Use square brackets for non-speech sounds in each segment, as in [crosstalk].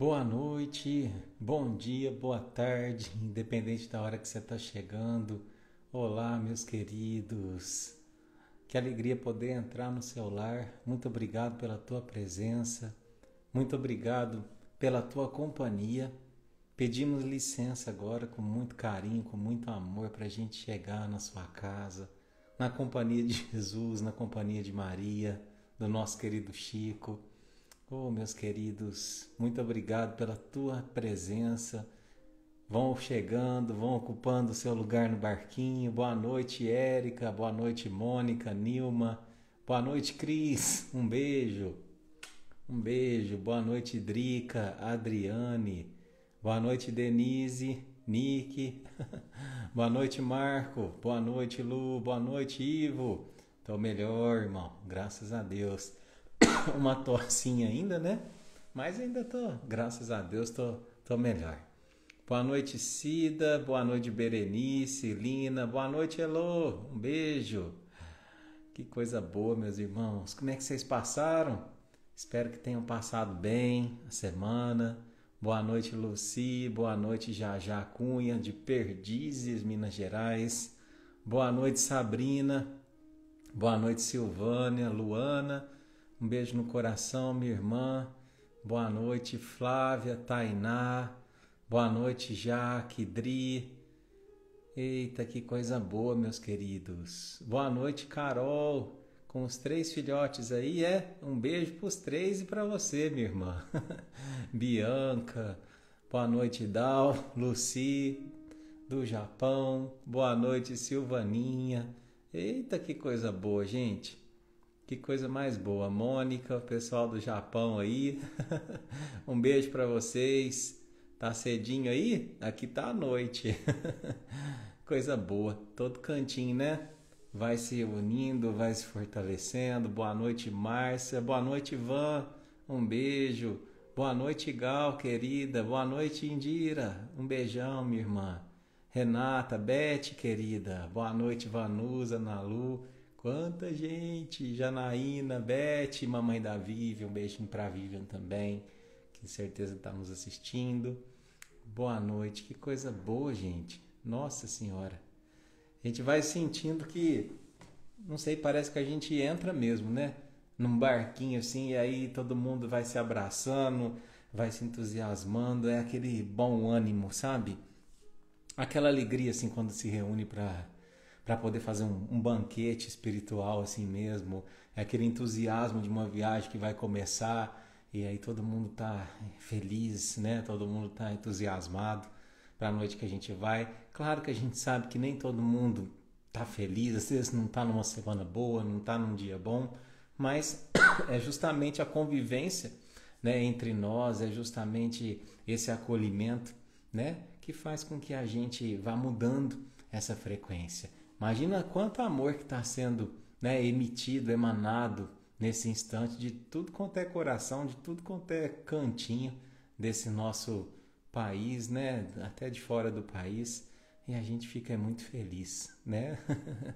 Boa noite, bom dia, boa tarde, [laughs] independente da hora que você está chegando. Olá, meus queridos. Que alegria poder entrar no seu lar. Muito obrigado pela tua presença. Muito obrigado pela tua companhia. Pedimos licença agora com muito carinho, com muito amor para a gente chegar na sua casa, na companhia de [laughs] Jesus, na companhia de Maria, do nosso querido Chico. Oh, meus queridos, muito obrigado pela tua presença. Vão chegando, vão ocupando o seu lugar no barquinho. Boa noite, Érica. Boa noite, Mônica, Nilma. Boa noite, Cris. Um beijo. Um beijo. Boa noite, Drica, Adriane. Boa noite, Denise, Nick. [laughs] Boa noite, Marco. Boa noite, Lu. Boa noite, Ivo. Tô melhor, irmão. Graças a Deus. [laughs] Uma tossinha ainda, né? Mas ainda tô, graças a Deus, tô, tô melhor. Boa noite, Cida. Boa noite, Berenice, Lina. Boa noite, Elô. Um beijo. Que coisa boa, meus irmãos. Como é que vocês passaram? Espero que tenham passado bem a semana Boa noite, Luci. Boa noite, Jajá Cunha, de Perdizes, Minas Gerais. Boa noite, Sabrina. Boa noite, Silvânia, Luana. Um beijo no coração, minha irmã. Boa noite, Flávia, Tainá. Boa noite, Jaque, Dri. Eita, que coisa boa, meus queridos. Boa noite, Carol com os três filhotes aí, é um beijo para os três e para você, minha irmã. [laughs] Bianca, boa noite, Dal, Luci, do Japão, boa noite, Silvaninha. Eita, que coisa boa, gente. Que coisa mais boa. Mônica, pessoal do Japão aí. [laughs] um beijo para vocês. Tá cedinho aí? Aqui tá a noite. [laughs] coisa boa. Todo cantinho, né? vai se unindo, vai se fortalecendo. Boa noite, Márcia. Boa noite, Ivan. Um beijo. Boa noite, Gal, querida. Boa noite, Indira. Um beijão, minha irmã. Renata, Bete, querida. Boa noite, Vanusa, Nalu. Quanta gente! Janaína, Bete, mamãe da Vivian. Um beijinho pra Vivian também, que certeza está nos assistindo. Boa noite, que coisa boa, gente. Nossa Senhora a gente vai sentindo que, não sei, parece que a gente entra mesmo, né? Num barquinho assim, e aí todo mundo vai se abraçando, vai se entusiasmando, é aquele bom ânimo, sabe? Aquela alegria assim quando se reúne para para poder fazer um, um, banquete espiritual assim mesmo, é aquele entusiasmo de uma viagem que vai começar e aí todo mundo tá feliz, né? Todo mundo tá entusiasmado para a noite que a gente vai. Claro que a gente sabe que nem todo mundo tá feliz, às vezes não tá numa semana boa, não tá num dia bom, mas [coughs] é justamente a convivência, né, entre nós, é justamente esse acolhimento, né, que faz com que a gente vá mudando essa frequência. Imagina quanto amor que está sendo né, emitido, emanado nesse instante de tudo quanto é coração, de tudo quanto é cantinho desse nosso país, né? Até de fora do país. E a gente fica muito feliz, né?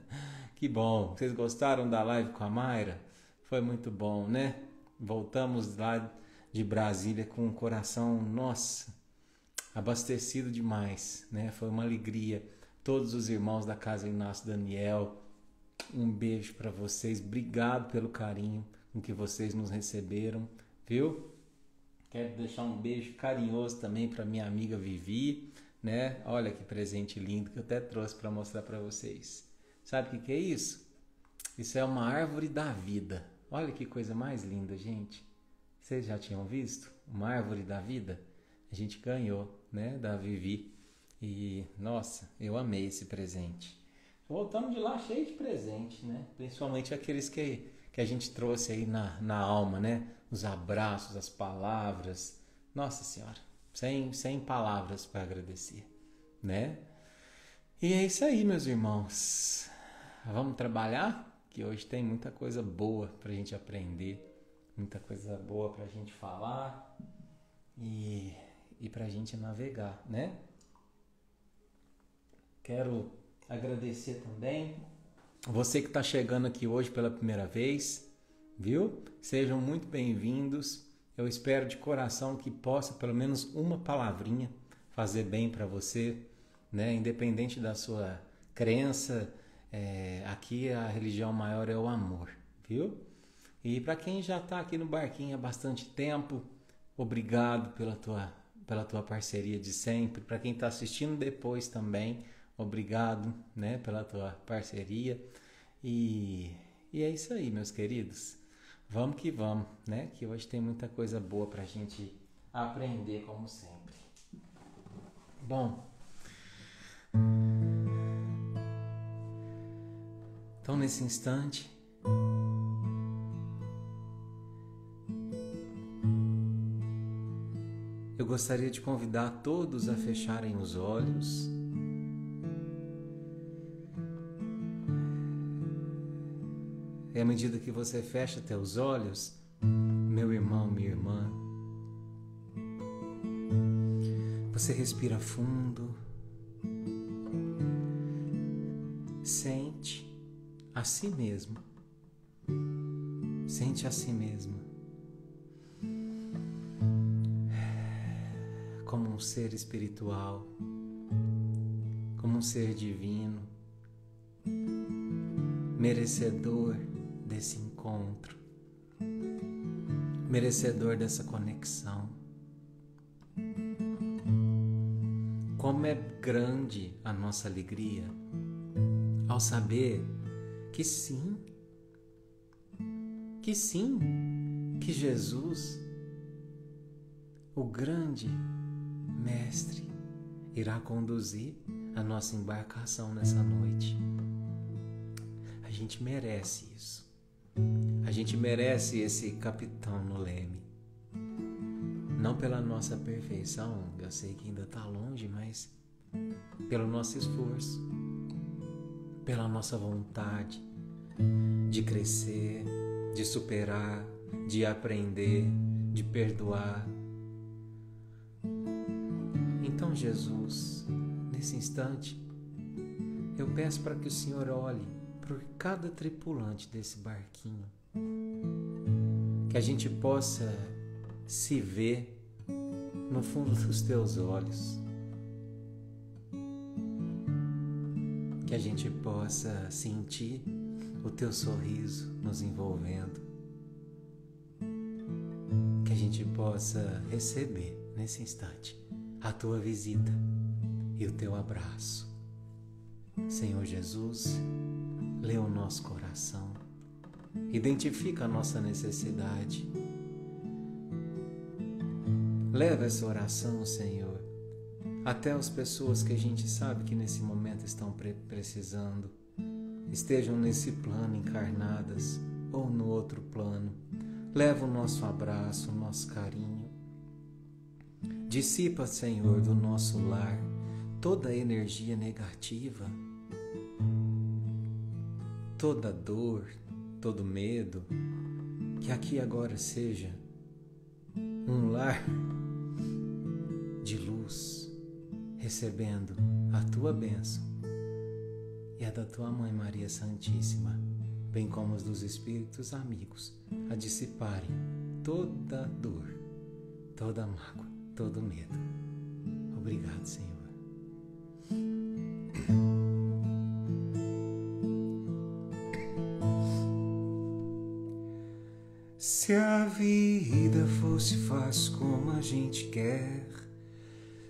[laughs] que bom. Vocês gostaram da live com a Mayra? Foi muito bom, né? Voltamos lá de Brasília com o coração, nossa, abastecido demais, né? Foi uma alegria. Todos os irmãos da casa Inácio Daniel, um beijo para vocês. Obrigado pelo carinho com que vocês nos receberam, viu? Quero deixar um beijo carinhoso também para minha amiga Vivi, né? Olha que presente lindo que eu até trouxe para mostrar para vocês. Sabe o que, que é isso? Isso é uma árvore da vida. Olha que coisa mais linda, gente. Vocês já tinham visto? Uma árvore da vida? A gente ganhou, né? Da Vivi. E, nossa, eu amei esse presente. Voltamos de lá cheio de presente, né? Principalmente aqueles que, que a gente trouxe aí na, na alma, né? os abraços, as palavras. Nossa Senhora, sem, sem palavras para agradecer, né? E é isso aí, meus irmãos. Vamos trabalhar? Que hoje tem muita coisa boa para a gente aprender, muita coisa boa para a gente falar e, e para a gente navegar, né? Quero agradecer também você que está chegando aqui hoje pela primeira vez viu? Sejam muito bem-vindos. Eu espero de coração que possa pelo menos uma palavrinha fazer bem para você, né? Independente da sua crença, é, aqui a religião maior é o amor, viu? E para quem já está aqui no barquinho há bastante tempo, obrigado pela tua, pela tua parceria de sempre. Para quem está assistindo depois também, obrigado né, pela tua parceria. E, e é isso aí, meus queridos. Vamos que vamos, né? Que hoje tem muita coisa boa para a gente aprender, como sempre. Bom. Então, nesse instante, eu gostaria de convidar todos a fecharem os olhos. À medida que você fecha teus olhos, meu irmão, minha irmã, você respira fundo, sente a si mesmo, sente a si mesmo como um ser espiritual, como um ser divino, merecedor desse encontro, merecedor dessa conexão. Como é grande a nossa alegria ao saber que sim, que sim, que Jesus, o grande Mestre, irá conduzir a nossa embarcação nessa noite. A gente merece isso. A gente merece esse capitão no leme. Não pela nossa perfeição, eu sei que ainda está longe, mas pelo nosso esforço, pela nossa vontade de crescer, de superar, de aprender, de perdoar. Então, Jesus, nesse instante, eu peço para que o Senhor olhe por cada tripulante desse barquinho. Que a gente possa se ver no fundo dos teus olhos. Que a gente possa sentir o teu sorriso nos envolvendo. Que a gente possa receber nesse instante a tua visita e o teu abraço. Senhor Jesus, lê o nosso coração, identifica a nossa necessidade. Leva essa oração, Senhor, até as pessoas que a gente sabe que nesse momento estão precisando, estejam nesse plano encarnadas ou no outro plano. Leva o nosso abraço, o nosso carinho. Dissipa, Senhor, do nosso lar toda a energia negativa toda dor, todo medo, que aqui agora seja um lar de luz, recebendo a tua bênção e a da tua mãe Maria Santíssima, bem como os dos espíritos amigos, a dissiparem toda dor, toda mágoa, todo medo. Obrigado, Senhor. Se a vida fosse fácil como a gente quer,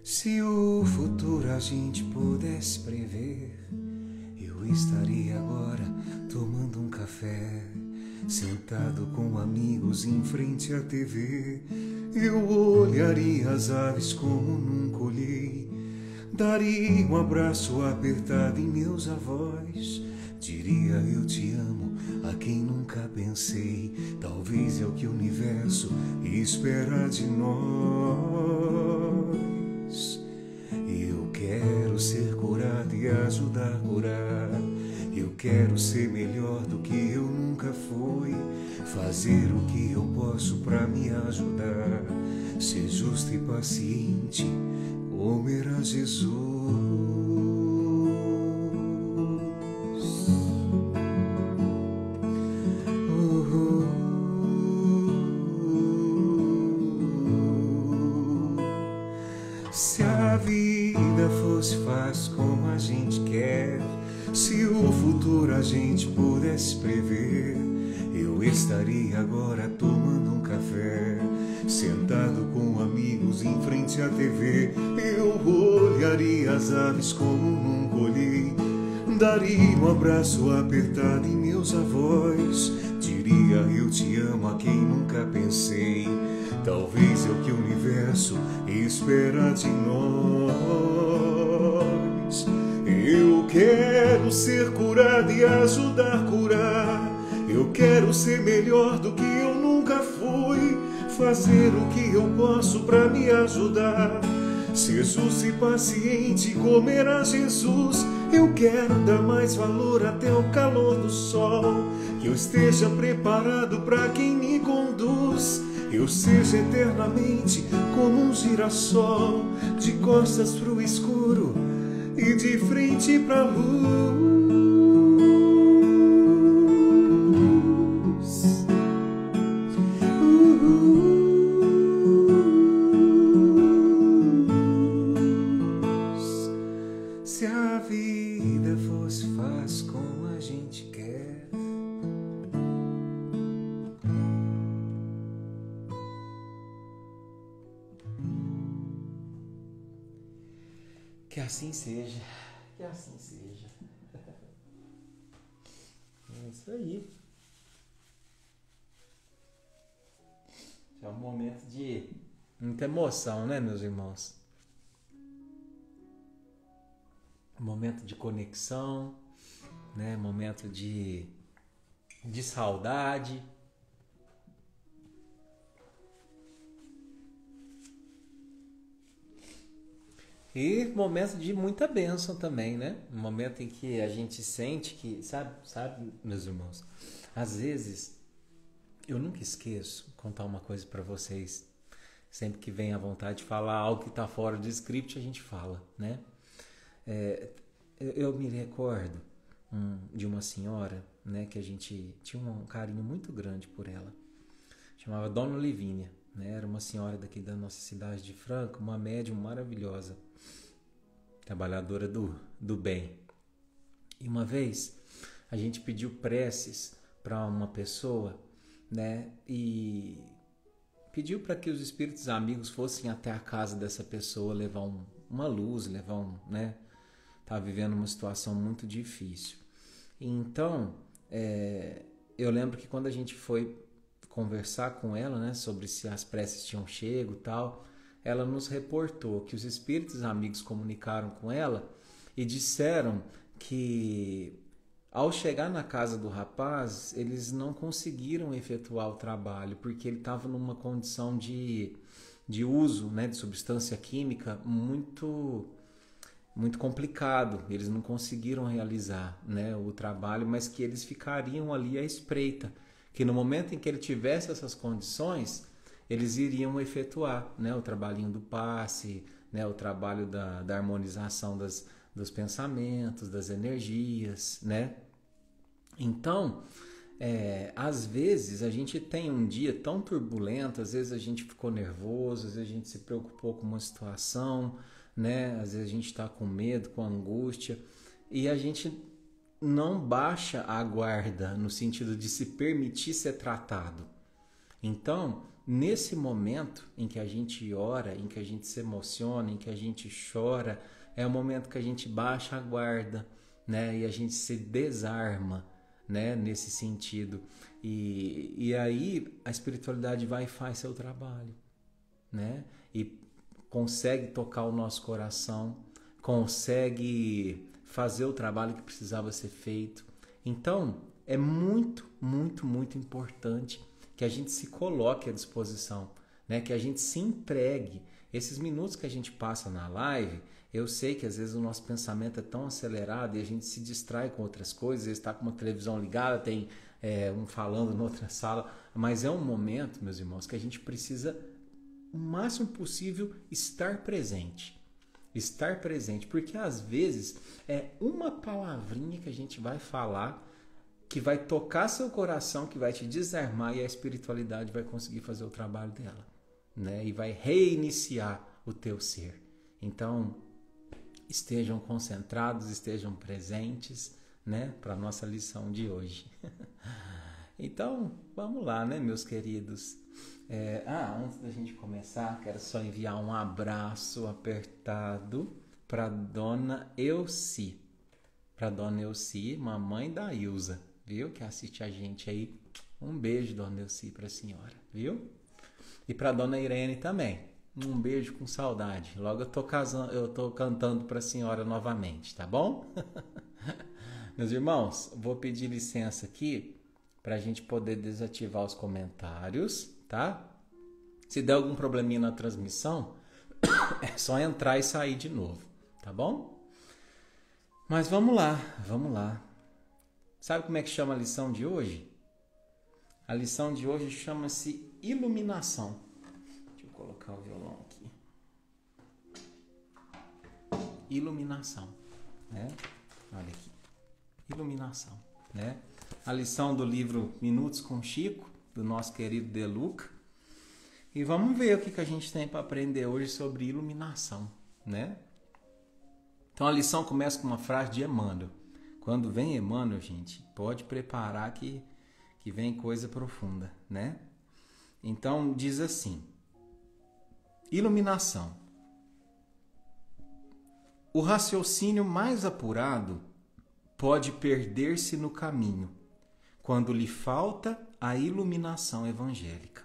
se o futuro a gente pudesse prever, eu estaria agora tomando um café, sentado com amigos em frente à TV. Eu olharia as aves como nunca olhei, daria um abraço apertado em meus avós, diria eu te amo a quem nunca pensei. Talvez é o que o universo espera de nós. Eu quero ser curado e ajudar a curar. Eu quero ser melhor do que eu nunca fui. Fazer o que eu posso para me ajudar. Ser justo e paciente, como era Jesus. TV. Eu olharia as aves como nunca olhei, daria um abraço apertado em meus avós, diria eu te amo a quem nunca pensei. Talvez é o que o universo espera de nós. Eu quero ser curado e ajudar a curar. Eu quero ser melhor do que eu nunca fui. Fazer o que eu posso para me ajudar. Ser justo e paciente, comer a Jesus. Eu quero dar mais valor até o calor do sol. Que eu esteja preparado para quem me conduz eu seja eternamente como um girassol, de costas pro escuro e de frente pra luz. Isso aí. É um momento de muita emoção, né, meus irmãos? Momento de conexão, né? Momento de, de saudade E momento de muita bênção também, né? Um momento em que a gente sente que, sabe, sabe, meus irmãos, às vezes eu nunca esqueço contar uma coisa para vocês. Sempre que vem a vontade de falar algo que está fora do script, a gente fala, né? É, eu me recordo um, de uma senhora, né, que a gente tinha um carinho muito grande por ela. Chamava Dona Livínia, né? Era uma senhora daqui da nossa cidade de Franca, uma médium maravilhosa trabalhadora do, do bem. E uma vez a gente pediu preces para uma pessoa, né? E pediu para que os espíritos amigos fossem até a casa dessa pessoa levar um, uma luz, levar um, né? Tá vivendo uma situação muito difícil. Então, é, eu lembro que quando a gente foi conversar com ela, né, sobre se as preces tinham chego, tal, ela nos reportou que os espíritos amigos comunicaram com ela e disseram que ao chegar na casa do rapaz, eles não conseguiram efetuar o trabalho porque ele estava numa condição de, de uso né, de substância química muito muito complicado. Eles não conseguiram realizar né, o trabalho, mas que eles ficariam ali à espreita. Que no momento em que ele tivesse essas condições, eles iriam efetuar né, o trabalhinho do passe, né, o trabalho da, da harmonização das, dos pensamentos, das energias, né? Então, é, às vezes a gente tem um dia tão turbulento, às vezes a gente ficou nervoso, às vezes a gente se preocupou com uma situação, né? Às vezes a gente está com medo, com angústia, e a gente não baixa a guarda no sentido de se permitir ser tratado. Então, nesse momento em que a gente ora, em que a gente se emociona, em que a gente chora, é o momento que a gente baixa a guarda, né? E a gente se desarma, né? Nesse sentido. E, e aí a espiritualidade vai e faz seu trabalho, né? E consegue tocar o nosso coração, consegue fazer o trabalho que precisava ser feito. Então, é muito, muito, muito importante que a gente se coloque à disposição, né? que a gente se entregue. Esses minutos que a gente passa na live, eu sei que às vezes o nosso pensamento é tão acelerado e a gente se distrai com outras coisas, está com uma televisão ligada, tem é, um falando noutra sala, mas é um momento, meus irmãos, que a gente precisa o máximo possível estar presente. Estar presente, porque às vezes é uma palavrinha que a gente vai falar que vai tocar seu coração, que vai te desarmar e a espiritualidade vai conseguir fazer o trabalho dela, né? E vai reiniciar o teu ser. Então, estejam concentrados, estejam presentes, né, para nossa lição de hoje. [laughs] então, vamos lá, né, meus queridos. É, ah, antes da gente começar, quero só enviar um abraço apertado para Dona Elci, para Dona Elci, mamãe da Ilza, viu? Que assiste a gente aí. Um beijo, Dona Elci, para a senhora, viu? E para Dona Irene também. Um beijo com saudade. Logo eu tô casando, eu tô cantando para a senhora novamente, tá bom? [laughs] Meus irmãos, vou pedir licença aqui para a gente poder desativar os comentários, tá? Se der algum probleminha na transmissão, [coughs] é só entrar e sair de novo, tá bom? Mas vamos lá, vamos lá. Sabe como é que chama a lição de hoje? A lição de hoje chama-se iluminação colocar o violão aqui. Iluminação, né? Olha aqui. Iluminação, né? A lição do livro Minutos com Chico, do nosso querido Deluca. E vamos ver o que, que a gente tem para aprender hoje sobre iluminação, né? Então a lição começa com uma frase de Emmanuel. Quando vem Emmanuel, gente, pode preparar que, que vem coisa profunda, né? Então diz assim: Iluminação. O raciocínio mais apurado pode perder-se no caminho quando lhe falta a iluminação evangélica.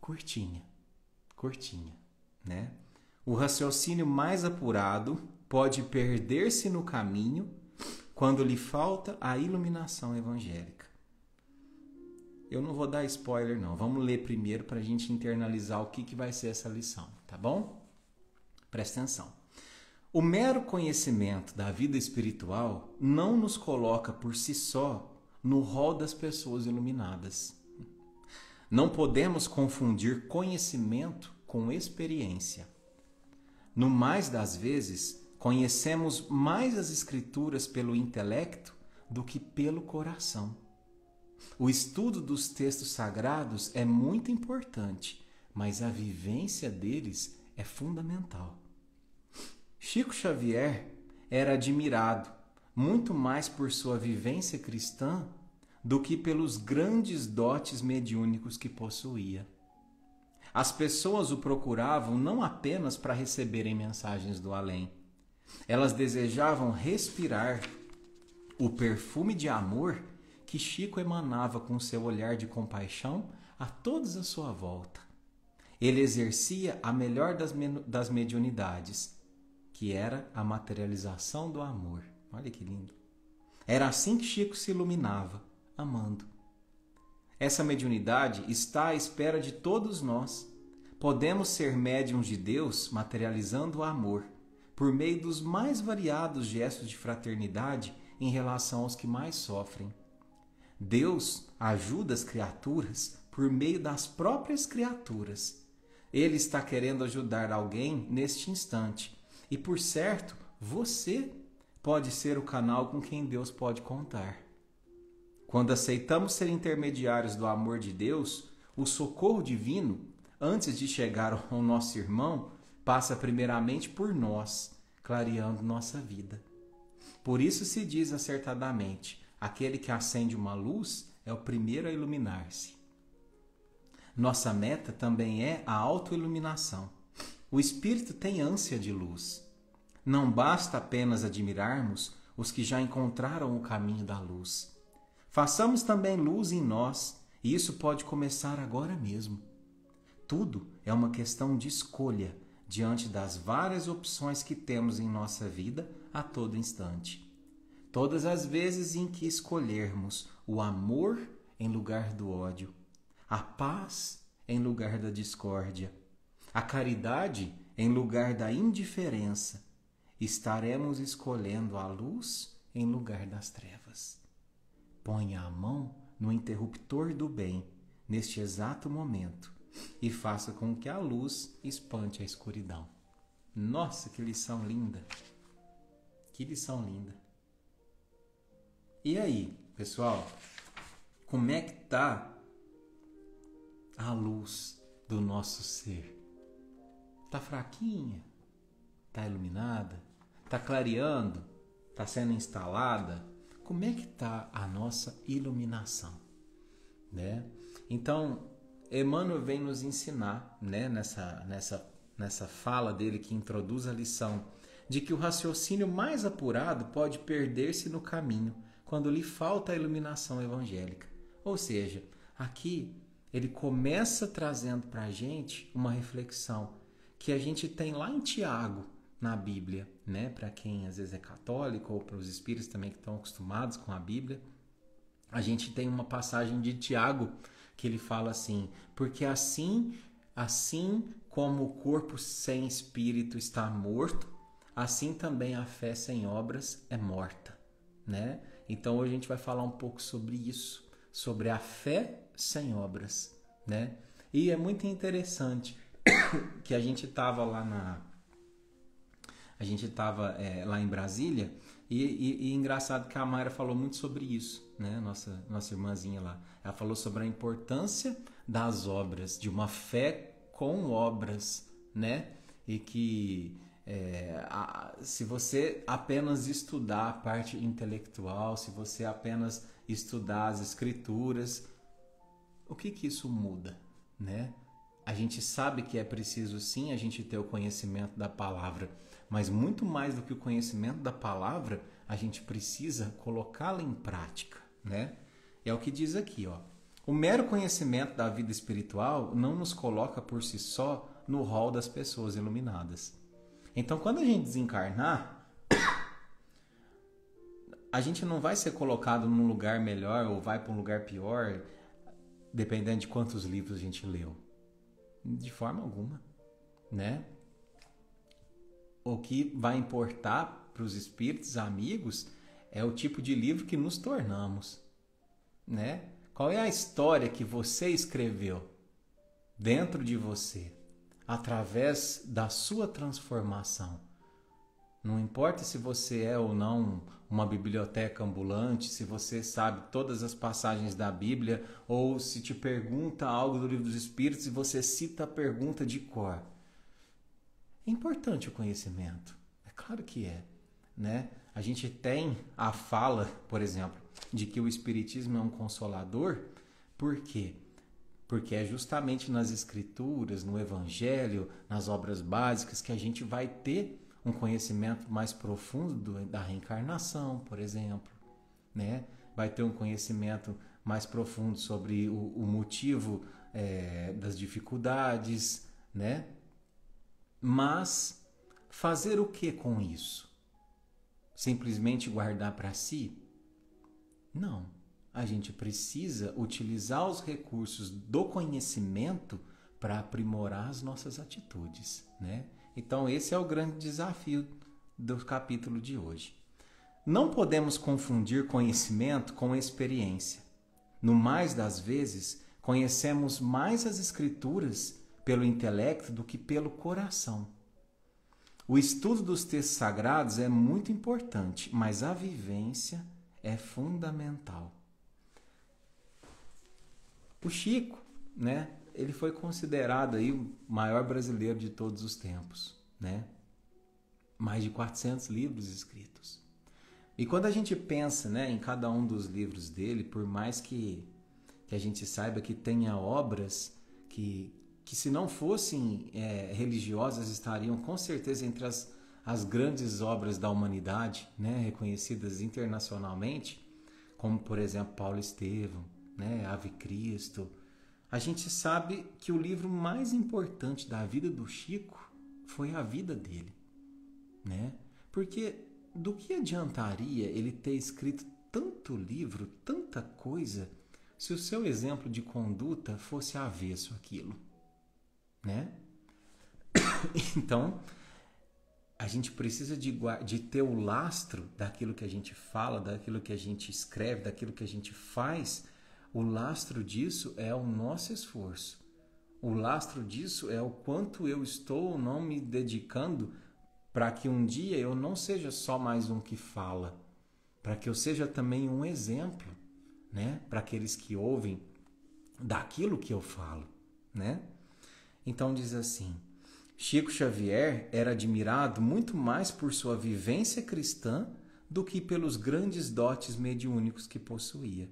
Curtinha, curtinha, né? O raciocínio mais apurado pode perder-se no caminho quando lhe falta a iluminação evangélica. Eu não vou dar spoiler, não. Vamos ler primeiro para a gente internalizar o que, que vai ser essa lição, tá bom? Presta atenção. O mero conhecimento da vida espiritual não nos coloca por si só no rol das pessoas iluminadas. Não podemos confundir conhecimento com experiência. No mais das vezes, conhecemos mais as Escrituras pelo intelecto do que pelo coração. O estudo dos textos sagrados é muito importante, mas a vivência deles é fundamental. Chico Xavier era admirado muito mais por sua vivência cristã do que pelos grandes dotes mediúnicos que possuía. As pessoas o procuravam não apenas para receberem mensagens do além. Elas desejavam respirar o perfume de amor que Chico emanava com seu olhar de compaixão a todos à sua volta. Ele exercia a melhor das, das mediunidades, que era a materialização do amor. Olha que lindo. Era assim que Chico se iluminava, amando. Essa mediunidade está à espera de todos nós. Podemos ser médiums de Deus materializando o amor, por meio dos mais variados gestos de fraternidade em relação aos que mais sofrem. Deus ajuda as criaturas por meio das próprias criaturas. Ele está querendo ajudar alguém neste instante. E por certo, você pode ser o canal com quem Deus pode contar. Quando aceitamos ser intermediários do amor de Deus, o socorro divino, antes de chegar ao nosso irmão, passa primeiramente por nós, clareando nossa vida. Por isso se diz acertadamente: Aquele que acende uma luz é o primeiro a iluminar-se. Nossa meta também é a autoiluminação. O espírito tem ânsia de luz. Não basta apenas admirarmos os que já encontraram o caminho da luz. Façamos também luz em nós, e isso pode começar agora mesmo. Tudo é uma questão de escolha diante das várias opções que temos em nossa vida a todo instante. Todas as vezes em que escolhermos o amor em lugar do ódio, a paz em lugar da discórdia, a caridade em lugar da indiferença, estaremos escolhendo a luz em lugar das trevas. Ponha a mão no interruptor do bem neste exato momento e faça com que a luz espante a escuridão. Nossa, que lição linda! Que lição linda! E aí, pessoal, como é que tá a luz do nosso ser? Tá fraquinha? Está iluminada? Está clareando? Está sendo instalada? Como é que está a nossa iluminação? Né? Então, Emmanuel vem nos ensinar né, nessa, nessa, nessa fala dele que introduz a lição de que o raciocínio mais apurado pode perder-se no caminho quando lhe falta a iluminação evangélica. Ou seja, aqui ele começa trazendo para a gente uma reflexão que a gente tem lá em Tiago, na Bíblia, né? Para quem às vezes é católico ou para os espíritos também que estão acostumados com a Bíblia, a gente tem uma passagem de Tiago que ele fala assim: porque assim, assim como o corpo sem espírito está morto, assim também a fé sem obras é morta, né? Então hoje a gente vai falar um pouco sobre isso, sobre a fé sem obras, né? E é muito interessante [coughs] que a gente estava lá na a gente estava é, lá em Brasília e, e, e, engraçado que a Mayra falou muito sobre isso, né? Nossa nossa irmãzinha lá, ela falou sobre a importância das obras, de uma fé com obras, né? E que é, a, se você apenas estudar a parte intelectual, se você apenas estudar as escrituras, o que que isso muda, né? A gente sabe que é preciso sim a gente ter o conhecimento da palavra, mas muito mais do que o conhecimento da palavra, a gente precisa colocá-la em prática, né? É o que diz aqui, ó. O mero conhecimento da vida espiritual não nos coloca por si só no rol das pessoas iluminadas. Então, quando a gente desencarnar, [coughs] a gente não vai ser colocado num lugar melhor ou vai para um lugar pior, dependendo de quantos livros a gente leu. De forma alguma, né? O que vai importar para os espíritos amigos é o tipo de livro que nos tornamos, né? Qual é a história que você escreveu dentro de você, através da sua transformação? Não importa se você é ou não uma biblioteca ambulante, se você sabe todas as passagens da Bíblia, ou se te pergunta algo do livro dos Espíritos e você cita a pergunta de cor. É importante o conhecimento. É claro que é. Né? A gente tem a fala, por exemplo, de que o Espiritismo é um consolador. Por quê? Porque é justamente nas Escrituras, no Evangelho, nas obras básicas que a gente vai ter um conhecimento mais profundo da reencarnação, por exemplo, né? Vai ter um conhecimento mais profundo sobre o, o motivo é, das dificuldades, né? Mas fazer o que com isso? Simplesmente guardar para si? Não. A gente precisa utilizar os recursos do conhecimento para aprimorar as nossas atitudes, né? Então, esse é o grande desafio do capítulo de hoje. Não podemos confundir conhecimento com experiência. No mais das vezes, conhecemos mais as Escrituras pelo intelecto do que pelo coração. O estudo dos textos sagrados é muito importante, mas a vivência é fundamental. O Chico, né, ele foi considerado aí o maior brasileiro de todos os tempos, né? Mais de 400 livros escritos. E quando a gente pensa, né, em cada um dos livros dele, por mais que, que a gente saiba que tenha obras que, que se não fossem é, religiosas estariam com certeza entre as, as grandes obras da humanidade, né, reconhecidas internacionalmente, como por exemplo Paulo Estevam, né, Ave Cristo, a gente sabe que o livro mais importante da vida do Chico foi a vida dele, né? Porque do que adiantaria ele ter escrito tanto livro, tanta coisa, se o seu exemplo de conduta fosse avesso àquilo, né? [coughs] Então, a gente precisa de, de ter o lastro daquilo que a gente fala, daquilo que a gente escreve, daquilo que a gente faz, o lastro disso é o nosso esforço. O lastro disso é o quanto eu estou não me dedicando para que um dia eu não seja só mais um que fala, para que eu seja também um exemplo, né, para aqueles que ouvem daquilo que eu falo, né? Então diz assim: Chico Xavier era admirado muito mais por sua vivência cristã do que pelos grandes dotes mediúnicos que possuía.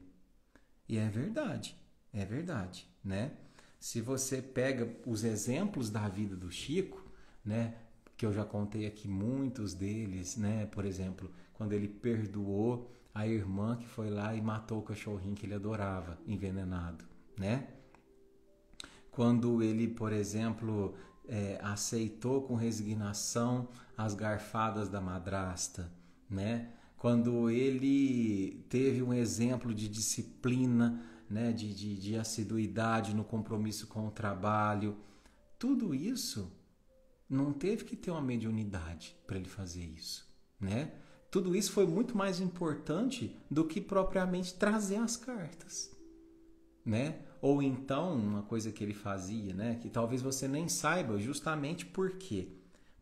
E é verdade, é verdade, né? Se você pega os exemplos da vida do Chico, né, que eu já contei aqui muitos deles, né? Por exemplo, quando ele perdoou a irmã que foi lá e matou o cachorrinho que ele adorava, envenenado, né? Quando ele, por exemplo, é, aceitou com resignação as garfadas da madrasta, né? Quando ele teve um exemplo de disciplina, né? de, de, de assiduidade no compromisso com o trabalho, tudo isso não teve que ter uma mediunidade para ele fazer isso, né? Tudo isso foi muito mais importante do que propriamente trazer as cartas, né? Ou então, uma coisa que ele fazia, né, que talvez você nem saiba, justamente por quê?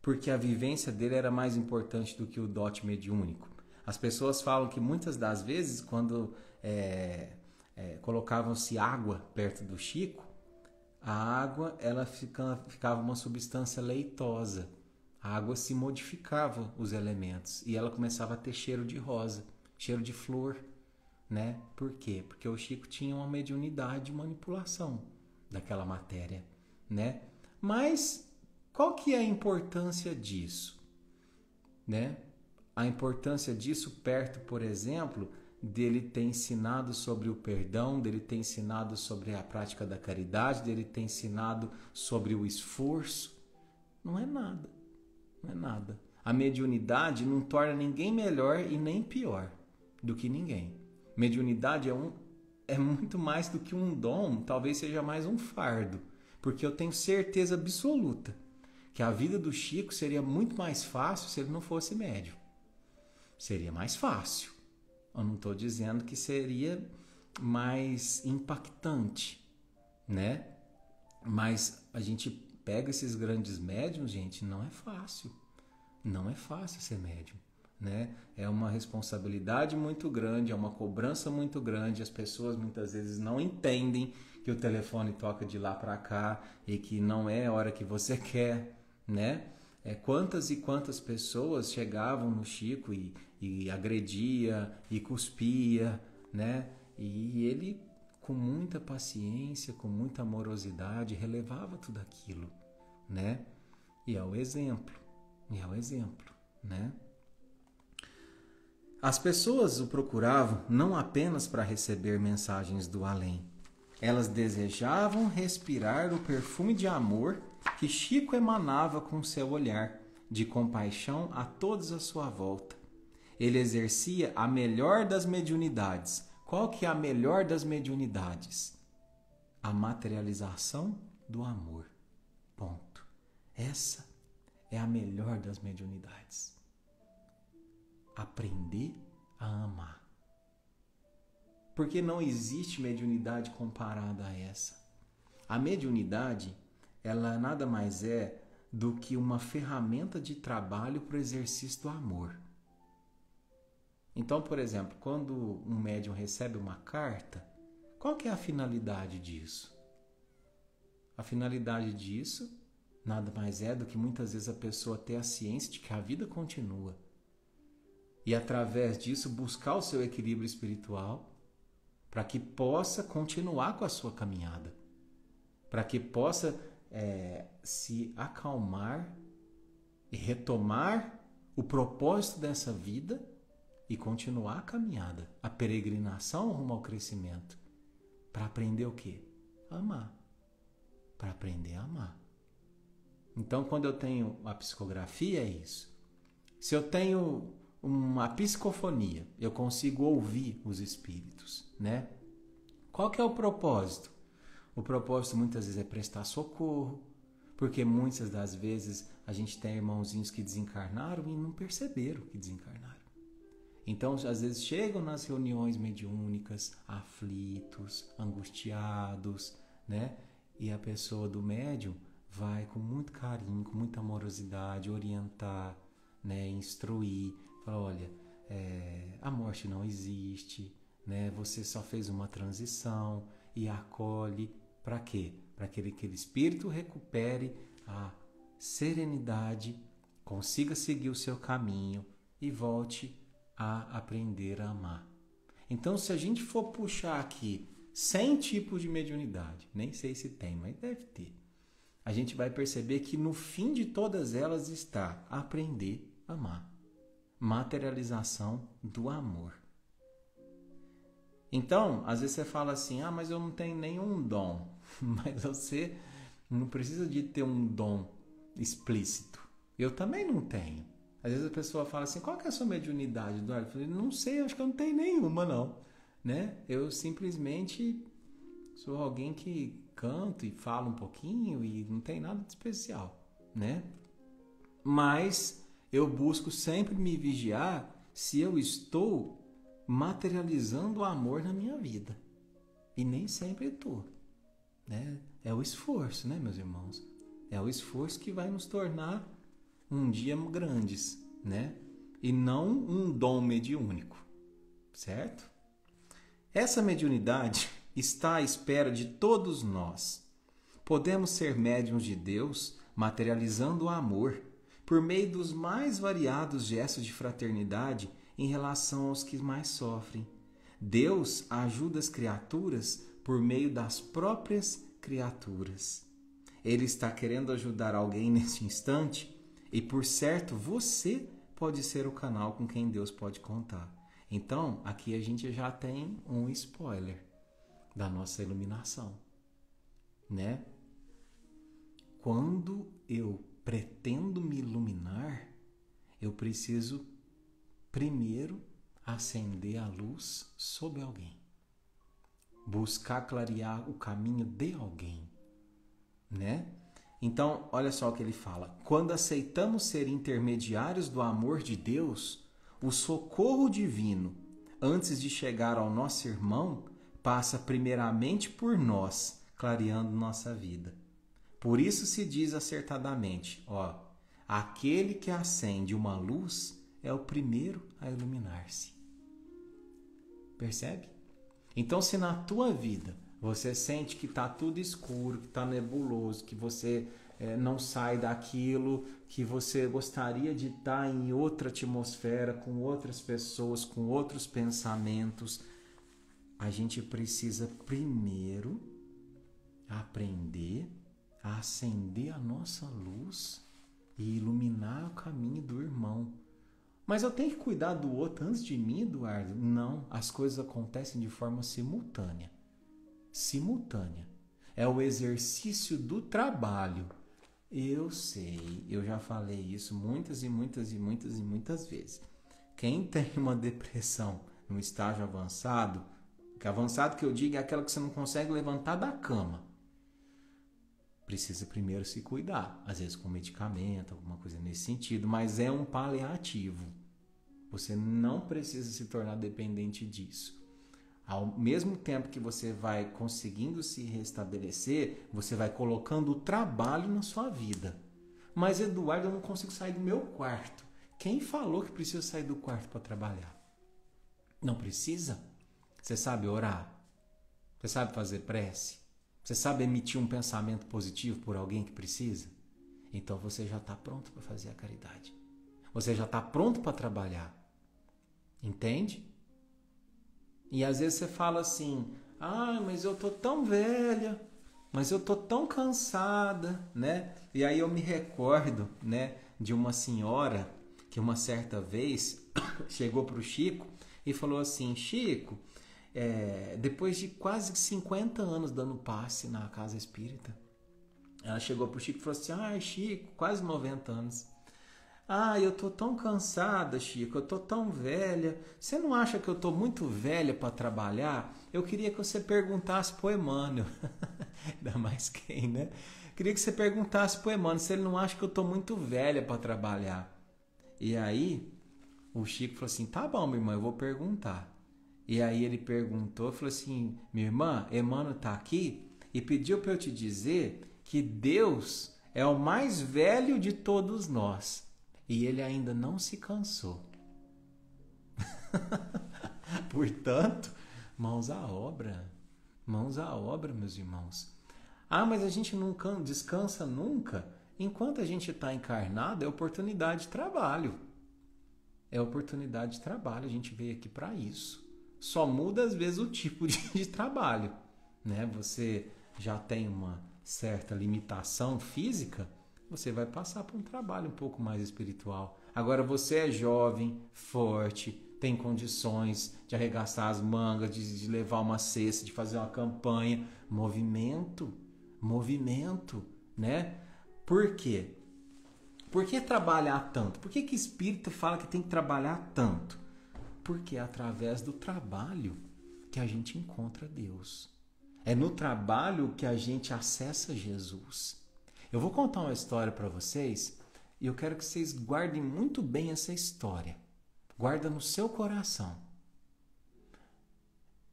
Porque a vivência dele era mais importante do que o dote mediúnico. As pessoas falam que muitas das vezes, quando é, é, colocavam-se água perto do Chico, a água ela fica, ficava uma substância leitosa. A água se modificava os elementos e ela começava a ter cheiro de rosa, cheiro de flor, né? Por quê? Porque o Chico tinha uma mediunidade de manipulação daquela matéria, né? Mas qual que é a importância disso, né? A importância disso perto, por exemplo, dele ter ensinado sobre o perdão, dele ter ensinado sobre a prática da caridade, dele ter ensinado sobre o esforço. Não é nada. Não é nada. A mediunidade não torna ninguém melhor e nem pior do que ninguém. Mediunidade é, um, é muito mais do que um dom, talvez seja mais um fardo. Porque eu tenho certeza absoluta que a vida do Chico seria muito mais fácil se ele não fosse médium. Seria mais fácil eu não estou dizendo que seria mais impactante, né? Mas a gente pega esses grandes médiums, gente, não é fácil. Não é fácil ser médium, né? É uma responsabilidade muito grande, é uma cobrança muito grande. As pessoas muitas vezes não entendem que o telefone toca de lá para cá e que não é a hora que você [laughs] quer, né? É, quantas e quantas pessoas chegavam no Chico e, e agredia e cuspia, né? E ele, com muita paciência, com muita amorosidade, relevava tudo aquilo, né? E é o exemplo, e é o exemplo, né? As pessoas o procuravam não apenas para receber mensagens do além. Elas desejavam respirar o perfume de amor que Chico emanava com seu olhar de compaixão a todos à sua volta ele exercia a melhor das mediunidades. Qual que é a melhor das mediunidades? A materialização do amor. Ponto. Essa é a melhor das mediunidades. Aprender a amar. Porque não existe mediunidade comparada a essa. A mediunidade, ela nada mais é do que uma ferramenta de trabalho para o exercício do amor. Então, por exemplo, quando um médium recebe uma carta, qual que é a finalidade disso? A finalidade disso nada mais é do que muitas vezes a pessoa ter a ciência de que a vida continua. E através disso buscar o seu equilíbrio espiritual para que possa continuar com a sua caminhada, para que possa é, se acalmar e retomar o propósito dessa vida e continuar a caminhada, a peregrinação rumo ao crescimento, para aprender o quê? Amar. Para aprender a amar. Então, quando eu tenho a psicografia, é isso. Se eu tenho uma psicofonia, eu consigo ouvir os espíritos, né? Qual que é o propósito? O propósito muitas vezes é prestar socorro, porque muitas das vezes a gente tem irmãozinhos que desencarnaram e não perceberam que desencarnaram. Então, às vezes chegam nas reuniões mediúnicas aflitos, angustiados, né? E a pessoa do médium vai com muito carinho, com muita amorosidade orientar, né? Instruir, falar, olha, é, a morte não existe, né? Você só fez uma transição e acolhe para quê? Para que aquele espírito recupere a serenidade, consiga seguir o seu caminho e volte a aprender a amar. Então, se a gente for puxar aqui 100 tipos de mediunidade, nem sei se tem, mas deve ter, a gente vai perceber que no fim de todas elas está aprender a amar. Materialização do amor. Então, às vezes você fala assim: ah, mas eu não tenho nenhum dom. [laughs] Mas você não precisa de ter um dom explícito. Eu também não tenho. Às vezes a pessoa fala assim: qual que é a sua mediunidade, Eduardo? Eu falei: não sei, acho que eu não tenho nenhuma, não. Né? Eu simplesmente sou alguém que canto e falo um pouquinho e não tem nada de especial, né? Mas eu busco sempre me vigiar se eu estou materializando o amor na minha vida. E nem sempre estou. Né? É o esforço, né, meus irmãos? É o esforço que vai nos tornar um dia grandes, né? E não um dom mediúnico, certo? Essa mediunidade [laughs] está à espera de todos nós. Podemos ser médiums de Deus materializando o amor por meio dos mais variados gestos de fraternidade em relação aos que mais sofrem. Deus ajuda as criaturas por meio das próprias criaturas. Ele está querendo ajudar alguém [laughs] neste instante e, por certo, você pode ser o canal com quem Deus pode contar. Então, aqui a gente já tem um spoiler da nossa iluminação, né? Quando eu pretendo me iluminar, eu preciso primeiro acender a luz sobre alguém, buscar clarear o caminho de alguém, né? Então, olha só o que ele fala: quando aceitamos ser intermediários do amor de Deus, o socorro divino, antes de chegar ao nosso irmão, passa primeiramente por nós, clareando nossa vida. Por isso se diz acertadamente: ó, aquele que acende uma luz é o primeiro a iluminar-se. Percebe? Então, se na tua vida você sente que está tudo escuro, que está nebuloso, que você é, não sai daquilo, que você gostaria de estar tá em outra atmosfera, com outras pessoas, com outros pensamentos, a gente precisa primeiro aprender a acender a nossa luz e iluminar o caminho do irmão. Mas eu tenho que cuidar do outro antes de mim, Eduardo? Não, as coisas acontecem de forma simultânea. Simultânea. É o exercício do trabalho. Eu sei, eu já falei isso muitas e muitas e muitas e muitas vezes. Quem tem uma depressão no estágio avançado, que avançado que eu digo é aquela que você não consegue levantar da cama. Precisa primeiro se cuidar, às vezes com medicamento, alguma coisa nesse sentido, mas é um paliativo. Você não precisa se tornar dependente disso. Ao mesmo tempo que você vai conseguindo se restabelecer, você vai colocando o trabalho na sua vida. Mas, Eduardo, eu não consigo sair do meu quarto. Quem falou que precisa sair do quarto para trabalhar? Não precisa? Você sabe orar? Você sabe fazer prece? Você sabe emitir um pensamento positivo por alguém que precisa? Então você já está pronto para fazer a caridade. Você já está pronto para trabalhar. Entende? E às vezes você fala assim: "Ah, mas eu tô tão velha, mas eu tô tão cansada", né? E aí eu me recordo, né, de uma senhora que uma certa vez [coughs] chegou para o Chico e falou assim: "Chico, é, depois de quase 50 anos dando passe na casa espírita, ela chegou para o Chico e falou assim: Ah, Chico, quase 90 anos. Ah, eu tô tão cansada, Chico, eu tô tão velha. Você não acha que eu tô muito velha para trabalhar? Eu queria que você perguntasse pro Emmanuel. [laughs] Ainda mais quem, né? Queria que você perguntasse pro Emmanuel se ele não acha que eu tô muito velha para trabalhar. E aí, o Chico falou assim: tá bom, minha irmã, eu vou perguntar. E aí ele perguntou, falou assim: minha irmã, Emmanuel tá aqui e pediu para eu te dizer que Deus é o mais velho de todos nós e ele ainda não se cansou. [laughs] Portanto, mãos à obra, mãos à obra, meus irmãos. Ah, mas a gente não descansa nunca. enquanto a gente está encarnado, é oportunidade de trabalho. É oportunidade de trabalho, a gente veio aqui para isso. Só muda às vezes o tipo de, [laughs] de trabalho, né? Você já tem uma certa limitação física, você vai passar por um trabalho um pouco mais espiritual. Agora você é jovem, forte, tem condições de arregaçar as mangas, de, de levar uma cesta, de fazer uma campanha, movimento, movimento, né? Por quê? Por que trabalhar tanto? Por que que espírito fala que tem que trabalhar tanto? Porque é através do trabalho que a gente encontra Deus. É no trabalho que a gente acessa Jesus. Eu vou contar uma história para vocês e eu quero que vocês guardem muito bem essa história. Guarda no seu coração.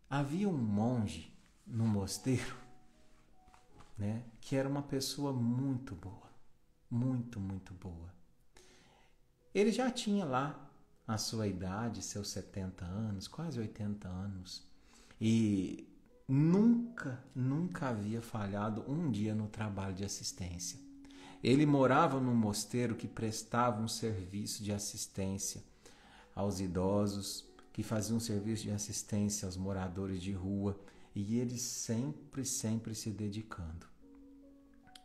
Havia um monge no mosteiro, [laughs] né, que era uma pessoa muito boa, muito, muito boa. Ele já tinha lá a sua idade, seus 70 anos, quase 80 anos, e nunca, nunca havia falhado um dia no trabalho de assistência. Ele morava num mosteiro que prestava um serviço de assistência aos idosos, que fazia um serviço de assistência aos moradores de rua, e ele sempre, sempre se dedicando.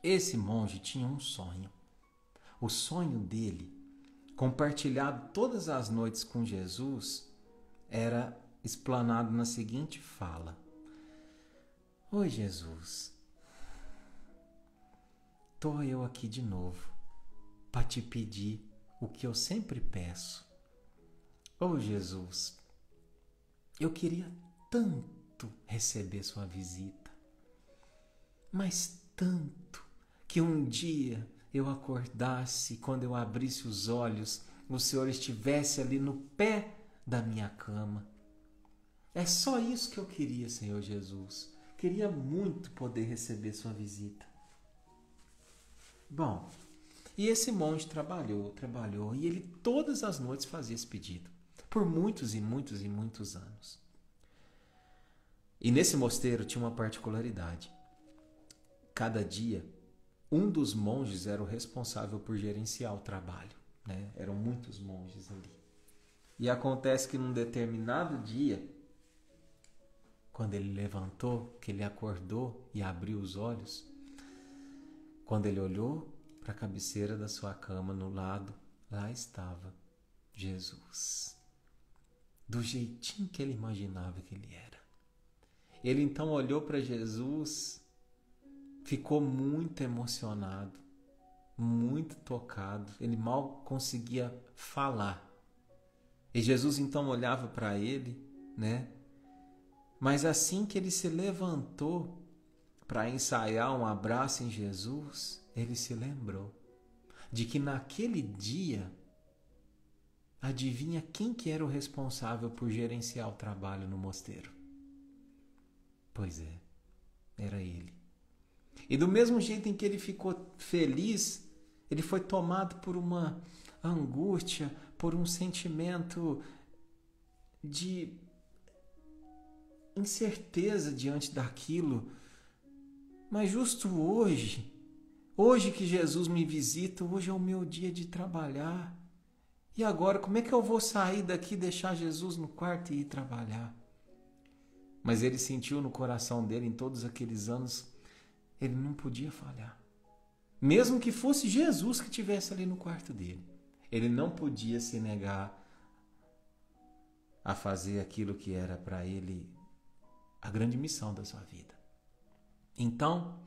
Esse monge tinha um sonho. O sonho dele, compartilhado todas as noites com Jesus, era explanado na seguinte fala: Oi, Jesus. Tô eu aqui de novo para te pedir o que eu sempre peço. Oh, Jesus, eu queria tanto receber sua visita, mas tanto que um dia eu acordasse, quando eu abrisse os olhos, o Senhor estivesse ali no pé da minha cama. É só isso que eu queria, Senhor Jesus. Queria muito poder receber sua visita. Bom, e esse monge trabalhou, trabalhou, e ele todas as noites fazia esse pedido, por muitos e muitos e muitos anos. E nesse mosteiro tinha uma particularidade. Cada dia, um dos monges era o responsável por gerenciar o trabalho. Né? Eram muitos monges ali. E acontece que num determinado dia, quando ele levantou, que ele acordou e abriu os olhos, quando ele olhou para a cabeceira da sua cama no lado, lá estava Jesus. Do jeitinho que ele imaginava que ele era. Ele então olhou para Jesus, ficou muito emocionado, muito tocado. Ele mal conseguia falar. E Jesus então olhava para ele, né? Mas assim que ele se levantou para ensaiar um abraço em Jesus, ele se lembrou de que naquele dia, adivinha quem que era o responsável por gerenciar o trabalho no mosteiro? Pois é, era ele. E do mesmo jeito em que ele ficou feliz, ele foi tomado por uma angústia, por um sentimento de incerteza diante daquilo. Mas justo hoje, hoje que Jesus me visita, hoje é o meu dia de trabalhar. E agora, como é que eu vou sair daqui, deixar Jesus no quarto e ir trabalhar? Mas ele sentiu no coração dele, em todos aqueles anos, ele não podia falhar. Mesmo que fosse Jesus que estivesse ali no quarto dele, ele não podia se negar a fazer aquilo que era para ele a grande missão da sua vida. Então,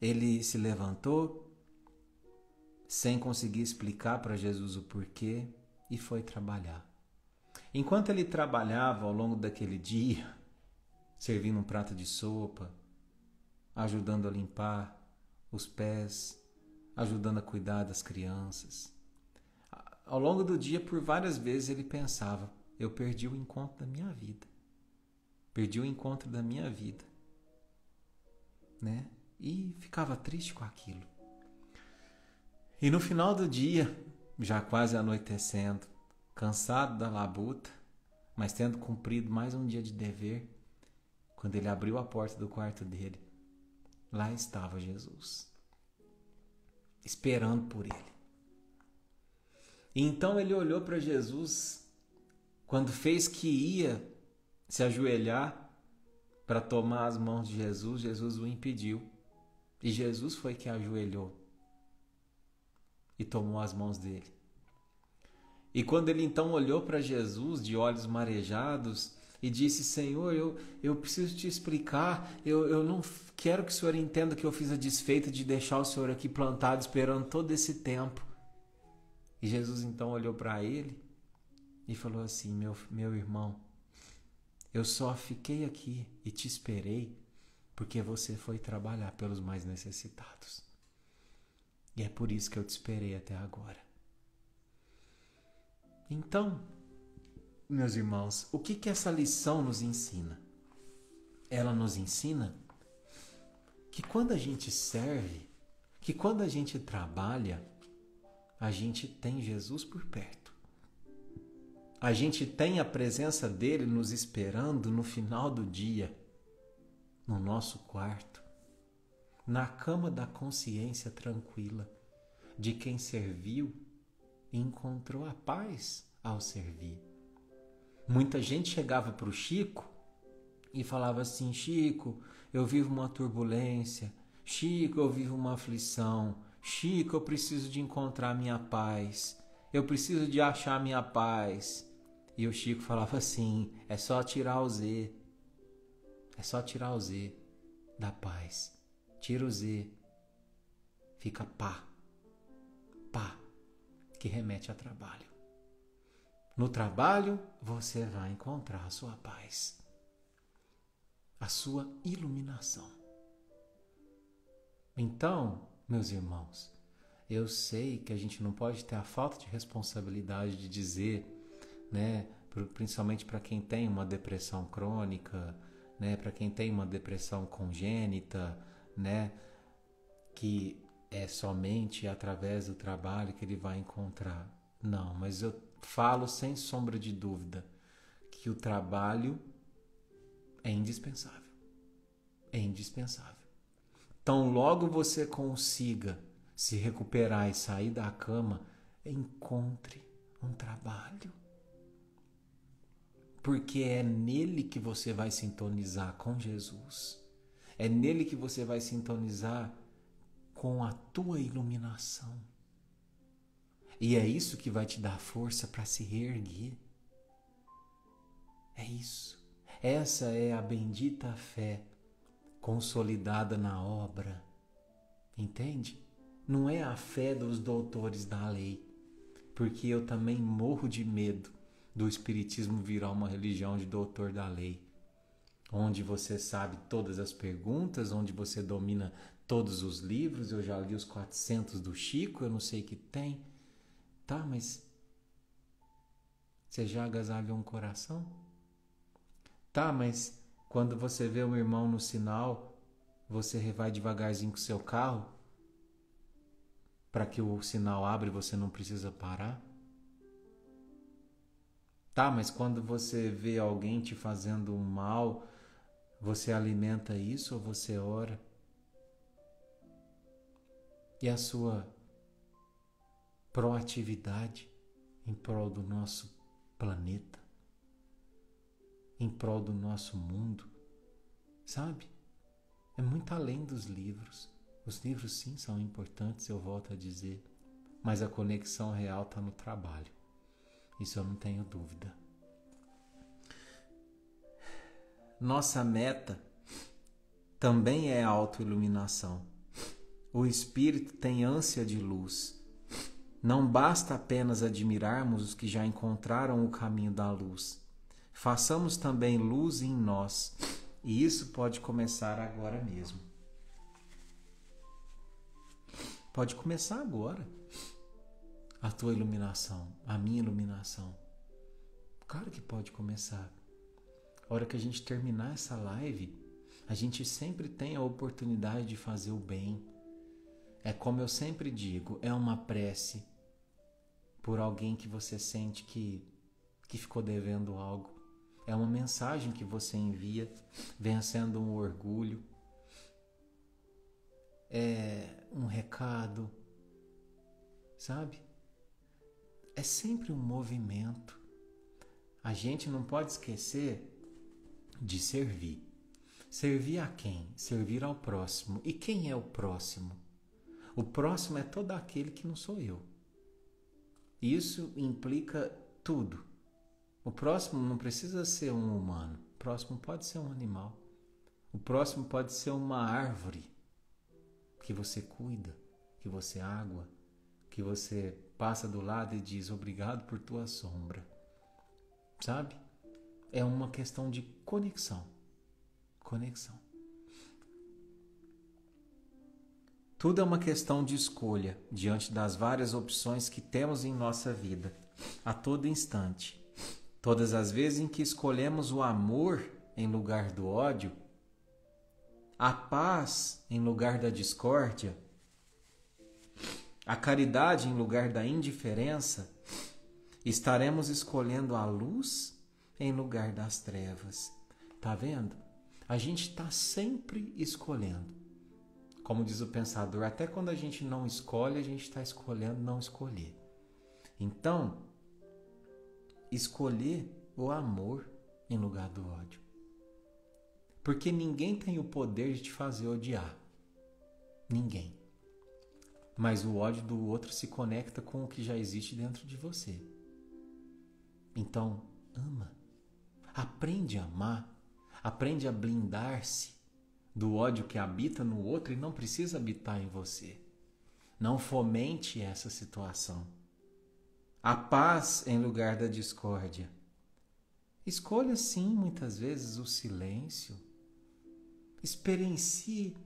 ele se levantou sem conseguir explicar para Jesus o porquê e foi trabalhar. Enquanto ele trabalhava ao longo daquele dia, servindo um prato de sopa, ajudando a limpar os pés, ajudando a cuidar das crianças. Ao longo do dia, por várias vezes, ele pensava: eu perdi o encontro da minha vida. Perdi o encontro da minha vida. Né? E ficava triste com aquilo. E no final do dia, já quase anoitecendo, cansado da labuta, mas tendo cumprido mais um dia de dever, quando ele abriu a porta do quarto dele, lá estava Jesus. esperando por ele. E então ele olhou para Jesus quando fez que ia se ajoelhar para tomar as mãos de Jesus, Jesus o impediu. E Jesus foi que ajoelhou e tomou as mãos dele. E quando ele então olhou para Jesus de olhos marejados e disse: Senhor, eu, eu preciso te explicar, eu, eu não quero que o Senhor entenda que eu fiz a desfeita de deixar o Senhor aqui plantado esperando todo esse tempo. E Jesus então olhou para ele e falou assim: meu, meu irmão, eu só fiquei aqui e te esperei porque você foi trabalhar pelos mais necessitados. E é por isso que eu te esperei até agora. Então, meus irmãos, o que, que essa lição nos ensina? Ela nos ensina que quando a gente serve, que quando a gente trabalha, a gente tem Jesus por perto. A gente tem a presença dele nos esperando no final do dia, no nosso quarto, na cama da consciência tranquila de quem serviu e encontrou a paz ao servir. Muita gente chegava para o Chico e falava assim: Chico, eu vivo uma turbulência. Chico, eu vivo uma aflição. Chico, eu preciso de encontrar minha paz. Eu preciso de achar minha paz. E o Chico falava assim: é só tirar o Z. É só tirar o Z da paz. Tira o Z. Fica pá. Pá. Que remete a trabalho. No trabalho, você vai encontrar a sua paz, a sua iluminação. Então, meus irmãos, eu sei que a gente não pode ter a falta de responsabilidade de dizer, né, principalmente para quem tem uma depressão crônica, né, para quem tem uma depressão congênita, né, que é somente através do trabalho que ele vai encontrar. Não, mas eu falo sem sombra de dúvida que o trabalho é indispensável. É indispensável. Então, logo você consiga se recuperar e sair da cama, encontre um trabalho. Porque é nele que você vai sintonizar com Jesus. É nele que você vai sintonizar com a tua iluminação. E é isso que vai te dar força para se reerguer. É isso. Essa é a bendita fé consolidada na obra. Entende? Não é a fé dos doutores da lei, porque eu também morro de medo do Espiritismo virar uma religião de doutor da lei, onde você sabe todas as perguntas, onde você domina todos os livros. Eu já li os 400 do Chico, eu não sei que tem. Tá, mas você já agasalhou um coração? Tá, mas quando você vê um irmão no sinal, você vai devagarzinho com o seu carro para que o sinal abra e você não precisa parar? Tá, mas quando você vê alguém te fazendo mal, você alimenta isso ou você ora? E a sua proatividade em prol do nosso planeta? em prol do nosso mundo, sabe? É muito além dos livros. Os livros, sim, são importantes, eu volto a dizer, mas a conexão real está no trabalho. Isso eu não tenho dúvida. Nossa meta também é autoiluminação. O espírito tem ânsia de luz. Não basta apenas admirarmos os que já encontraram o caminho da luz façamos também luz em nós. E isso pode começar agora mesmo. Pode começar agora. A tua iluminação, a minha iluminação. Claro que pode começar. A hora que a gente terminar essa live, a gente sempre tem a oportunidade de fazer o bem. É como eu sempre digo, é uma prece por alguém que você sente que que ficou devendo algo. É uma mensagem que você envia, vencendo um orgulho. É um recado, sabe? É sempre um movimento. A gente não pode esquecer de servir. Servir a quem? Servir ao próximo. E quem é o próximo? O próximo é todo aquele que não sou eu. Isso implica tudo. O próximo não precisa ser um humano. O próximo pode ser um animal. O próximo pode ser uma árvore que você cuida, que você água, que você passa do lado e diz obrigado por tua sombra. Sabe? É uma questão de conexão. Conexão. Tudo é uma questão de escolha diante das várias opções que temos em nossa vida, a todo instante. Todas as vezes em que escolhemos o amor em lugar do ódio, a paz em lugar da discórdia, a caridade em lugar da indiferença, estaremos escolhendo a luz em lugar das trevas. Tá vendo? A gente está sempre escolhendo. Como diz o pensador, até quando a gente não escolhe, a gente está escolhendo não escolher. Então, escolher o amor em lugar do ódio. Porque ninguém tem o poder de te fazer odiar. Ninguém. Mas o ódio do outro se conecta com o que já existe dentro de você. Então, ama. Aprende a amar. Aprende a blindar-se do ódio que habita no outro e não precisa habitar em você. Não fomente essa situação. A paz em lugar da discórdia. Escolha sim, muitas vezes, o silêncio Experiencie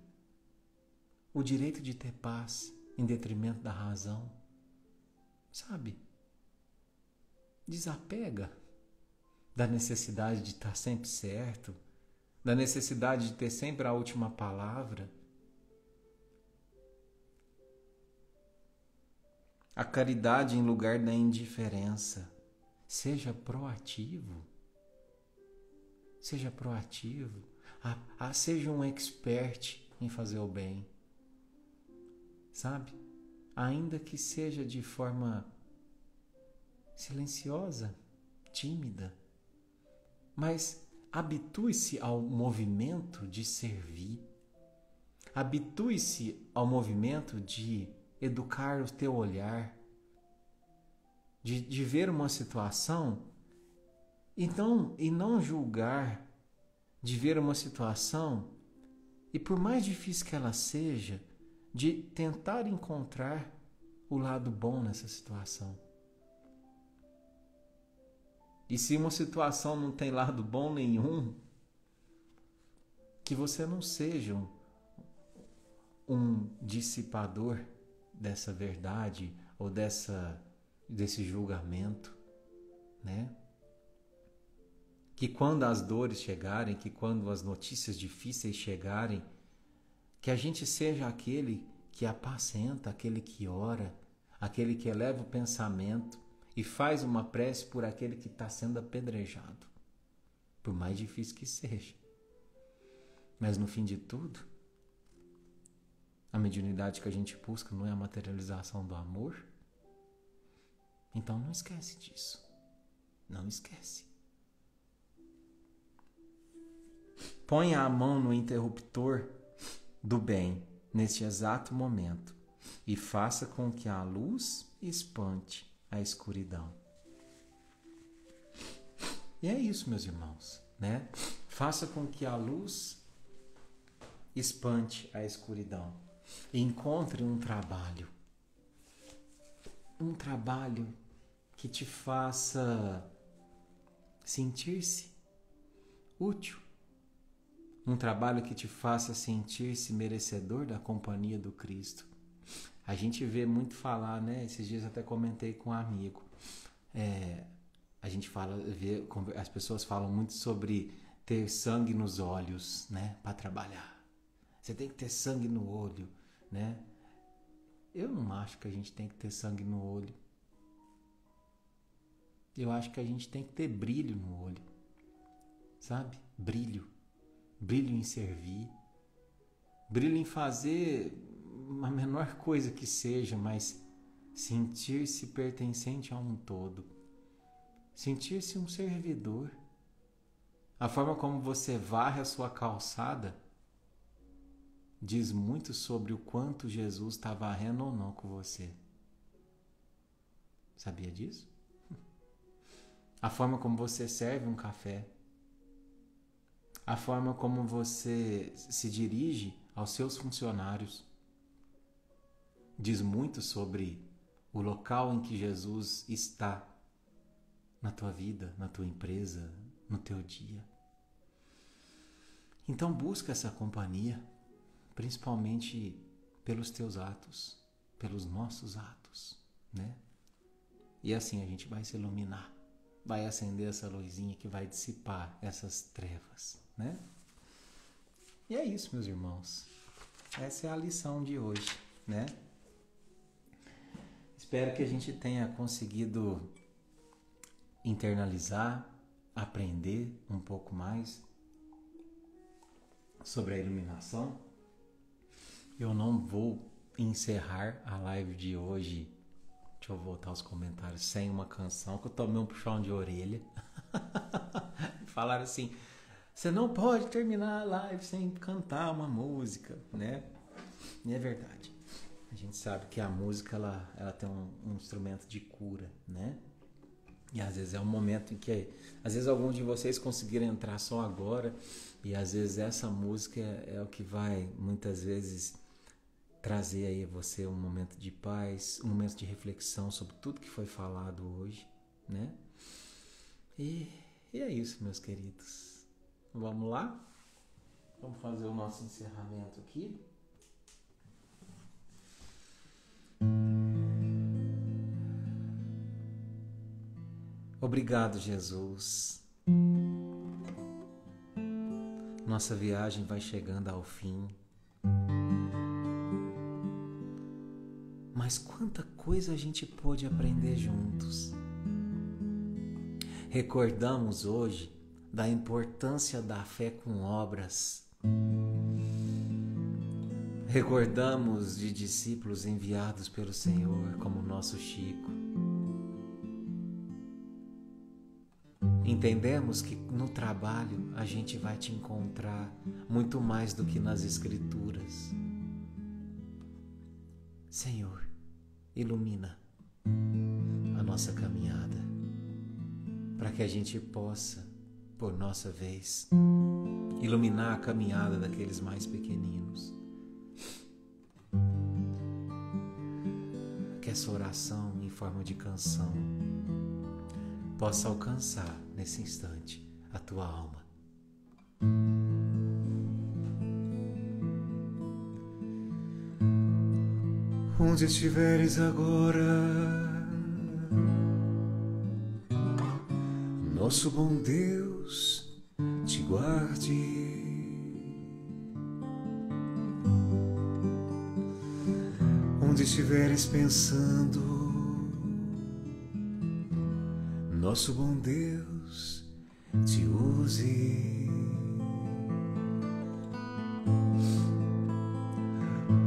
o direito de ter paz em detrimento da razão. Sabe? Desapega da necessidade de estar sempre certo, da necessidade de ter sempre a última palavra. A caridade em lugar da indiferença. Seja proativo. Seja proativo a, a seja um expert em fazer o bem. Sabe? Ainda que seja de forma silenciosa, tímida, mas habitue-se ao movimento de servir. Habitue-se ao movimento de educar o teu olhar, de, de ver uma situação e não, e não julgar de ver uma situação e, por mais difícil que ela seja, de tentar encontrar o lado bom nessa situação. E se uma situação não tem lado bom nenhum, que você não seja um, um dissipador dessa verdade ou dessa desse julgamento, né? que quando as dores chegarem, que quando as notícias difíceis chegarem, que a gente seja aquele que apacenta, aquele que ora, aquele que eleva o pensamento e faz uma prece por aquele que está sendo apedrejado, por mais difícil que seja. Mas no fim de tudo, a mediunidade que a gente busca não é a materialização do amor? Então não esquece disso. Não esquece. Ponha a mão no interruptor do bem neste exato momento e faça com que a luz espante a escuridão. E é isso, meus irmãos, né? Faça com que a luz espante a escuridão. Encontre um trabalho. Um trabalho que te faça sentir-se útil um trabalho que te faça sentir-se merecedor da companhia do Cristo. A gente vê muito falar, né? Esses dias até comentei com um amigo. É, a gente fala, vê, as pessoas falam muito sobre ter sangue nos olhos, né? Para trabalhar. Você tem que ter sangue no olho, né? Eu não acho que a gente tem que ter sangue no olho. Eu acho que a gente tem que ter brilho no olho. Sabe? Brilho brilho em servir, brilho em fazer a menor coisa que seja, mas sentir-se pertencente a um todo, sentir-se um servidor. A forma como você varre a sua calçada diz muito sobre o quanto Jesus está varrendo ou não com você. Sabia disso? [laughs] A forma como você serve um café, a forma como você se dirige aos seus funcionários, diz muito sobre o local em que Jesus está na tua vida, na tua empresa, no teu dia. Então busca essa companhia principalmente pelos teus atos, pelos nossos atos, né? E assim a gente vai se iluminar, vai acender essa luzinha que vai dissipar essas trevas, né? E é isso, meus irmãos. Essa é a lição de hoje, né? Espero que a gente tenha conseguido internalizar, aprender um pouco mais sobre a iluminação eu não vou encerrar a live de hoje. Deixa eu voltar aos comentários sem uma canção que eu tomei um puxão de orelha. [laughs] Falaram assim: você não pode terminar a live sem cantar uma música, né? E é verdade. A gente sabe que a música ela, ela tem um, um instrumento de cura, né? E às vezes é um momento em que, às vezes alguns de vocês conseguiram entrar só agora, e às vezes essa música é, é o que vai muitas vezes trazer aí a você um momento de paz, um momento de reflexão sobre tudo que foi falado hoje, né? E, e é isso, meus queridos. Vamos lá? Vamos fazer o nosso encerramento aqui. Obrigado, Jesus. Nossa viagem vai chegando ao fim. Mas quanta coisa a gente pôde aprender juntos. Recordamos hoje da importância da fé com obras. Recordamos de discípulos enviados pelo Senhor, como nosso Chico. Entendemos que no trabalho a gente vai te encontrar muito mais do que nas Escrituras. Senhor, ilumina a nossa caminhada, para que a gente possa, por nossa vez, iluminar a caminhada daqueles mais pequeninos. Que essa oração em forma de canção possa alcançar nesse instante a tua alma. onde estiveres agora. Nosso bom Deus te guarde. Onde estiveres pensando, nosso bom Deus te use.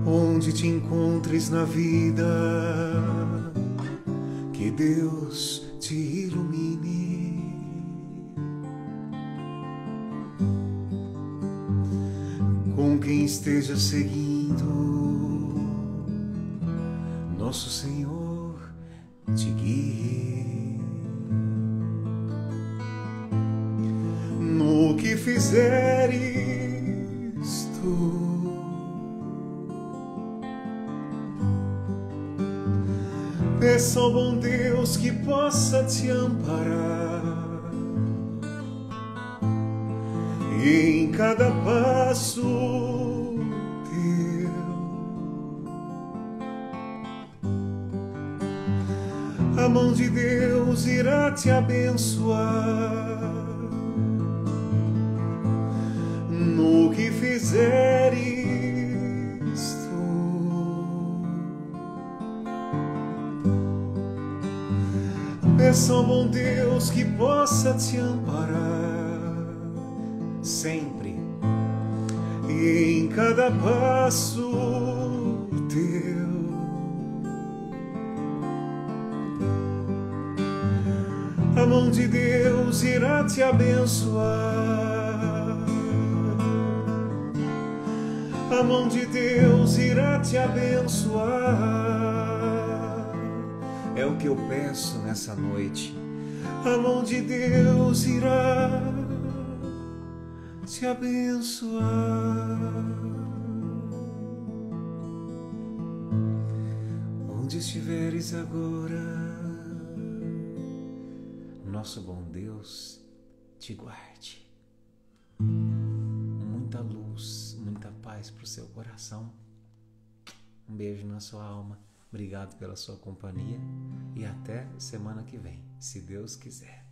onde te encontres na vida, que Deus te ilumine. Com quem esteja seguindo, nosso Senhor te guie. No que fizeres tu Peça ao bom Deus que possa te amparar em cada passo mão de Deus irá te abençoar. No que fizeres Peça ao bom Deus que possa te amparar sempre. E em cada passo de Deus irá te abençoar. A mão de Deus irá te abençoar. É o que eu peço nessa noite. A mão de Deus irá te abençoar. Onde estiveres agora nosso bom Deus te guarde. Muita luz, muita paz para o seu coração. Um beijo na sua alma. Obrigado pela sua companhia e até semana que vem, se Deus quiser.